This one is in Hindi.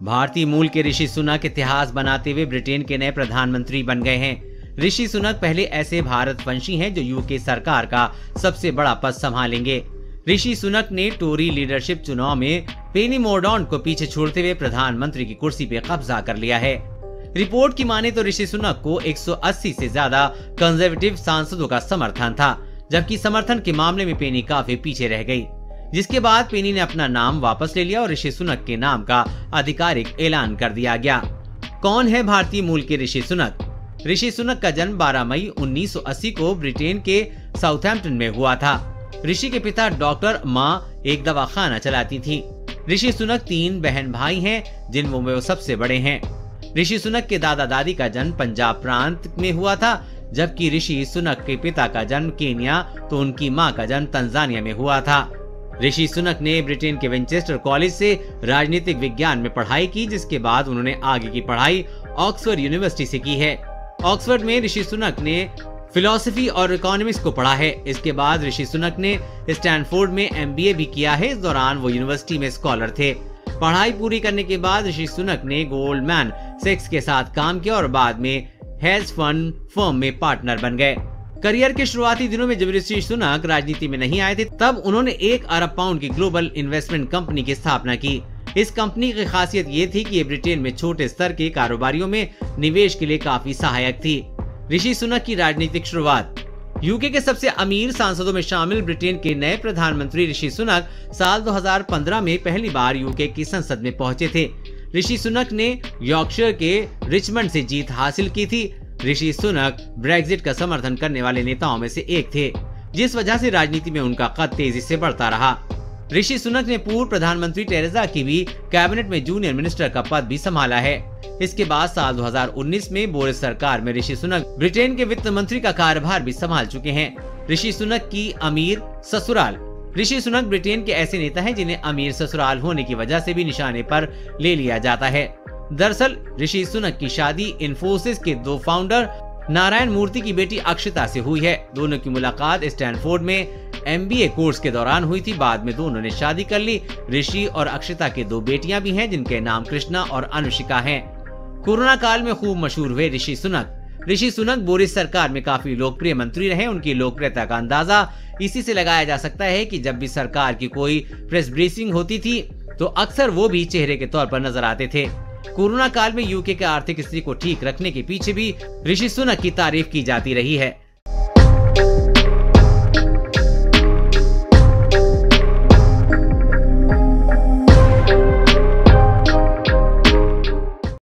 भारतीय मूल के ऋषि सुनक इतिहास बनाते हुए ब्रिटेन के नए प्रधानमंत्री बन गए हैं। ऋषि सुनक पहले ऐसे भारत वंशी हैं जो यूके सरकार का सबसे बड़ा पद संभालेंगे। ऋषि सुनक ने टोरी लीडरशिप चुनाव में पेनी मोर्डॉन को पीछे छोड़ते हुए प्रधानमंत्री की कुर्सी पे कब्जा कर लिया है। रिपोर्ट की माने तो ऋषि सुनक को 180 से ज़्यादा कंजर्वेटिव सांसदों का समर्थन था, जबकि समर्थन के मामले में पेनी काफ़ी पीछे रह गई। जिसके बाद पेनी ने अपना नाम वापस ले लिया और ऋषि सुनक के नाम का आधिकारिक ऐलान कर दिया गया। कौन है भारतीय मूल के ऋषि सुनक? ऋषि सुनक का जन्म 12 मई 1980 को ब्रिटेन के साउथहैम्पटन में हुआ था। ऋषि के पिता डॉक्टर माँ एक दवाखाना चलाती थी। ऋषि सुनक तीन बहन भाई हैं, जिनमें वो सबसे बड़े हैं। ऋषि सुनक के दादा दादी का जन्म पंजाब प्रांत में हुआ था, जबकि ऋषि सुनक के पिता का जन्म केनिया तो उनकी माँ का जन्म तंजानिया में हुआ था। ऋषि सुनक ने ब्रिटेन के विंचेस्टर कॉलेज से राजनीतिक विज्ञान में पढ़ाई की, जिसके बाद उन्होंने आगे की पढ़ाई ऑक्सफोर्ड यूनिवर्सिटी से की है। ऑक्सफोर्ड में ऋषि सुनक ने फिलोसफी और इकोनॉमिक्स को पढ़ा है। इसके बाद ऋषि सुनक ने स्टैनफोर्ड में एमबीए भी किया है। इस दौरान वो यूनिवर्सिटी में स्कॉलर थे। पढ़ाई पूरी करने के बाद ऋषि सुनक ने गोल्डमैन सेक्स के साथ काम किया और बाद में हेज फंड फर्म में पार्टनर बन गए। करियर के शुरुआती दिनों में जब ऋषि सुनक राजनीति में नहीं आए थे, तब उन्होंने एक अरब पाउंड की ग्लोबल इन्वेस्टमेंट कंपनी की स्थापना की। इस कंपनी की खासियत ये थी कि ये ब्रिटेन में छोटे स्तर के कारोबारियों में निवेश के लिए काफ़ी सहायक थी। ऋषि सुनक की राजनीतिक शुरुआत। यूके के सबसे अमीर सांसदों में शामिल ब्रिटेन के नए प्रधानमंत्री ऋषि सुनक साल 2015 में पहली बार यूके की संसद में पहुँचे थे। ऋषि सुनक ने यॉर्कशायर के रिचमंड से जीत हासिल की थी। ऋषि सुनक ब्रेग्जिट का समर्थन करने वाले नेताओं में से एक थे, जिस वजह से राजनीति में उनका कद तेज़ी से बढ़ता रहा। ऋषि सुनक ने पूर्व प्रधानमंत्री टेरेजा की भी कैबिनेट में जूनियर मिनिस्टर का पद भी संभाला है। इसके बाद साल 2019 में बोरिस सरकार में ऋषि सुनक ब्रिटेन के वित्त मंत्री का कार्यभार भी संभाल चुके हैं। ऋषि सुनक की अमीर ससुराल। ऋषि सुनक ब्रिटेन के ऐसे नेता हैं जिन्हें अमीर ससुराल होने की वजह से भी निशाने पर ले लिया जाता है। दरअसल, ऋषि सुनक की शादी इन्फोसिस के दो फाउंडर नारायण मूर्ति की बेटी अक्षता से हुई है। दोनों की मुलाकात स्टैनफोर्ड में एमबीए कोर्स के दौरान हुई थी। बाद में दोनों ने शादी कर ली। ऋषि और अक्षता के दो बेटियाँ भी हैं, जिनके नाम कृष्णा और अनुशिका हैं। कोरोना काल में खूब मशहूर हुए ऋषि सुनक। ऋषि सुनक बोरिस सरकार में काफ़ी लोकप्रिय मंत्री रहे। उनकी लोकप्रियता का अंदाज़ा इसी से लगाया जा सकता है कि जब भी सरकार की कोई प्रेस ब्रीफिंग होती थी तो अक्सर वो भी चेहरे के तौर पर नज़र आते थे। कोरोना काल में यूके के आर्थिक स्थिति को ठीक रखने के पीछे भी ऋषि सुनक की तारीफ़ की जाती रही है।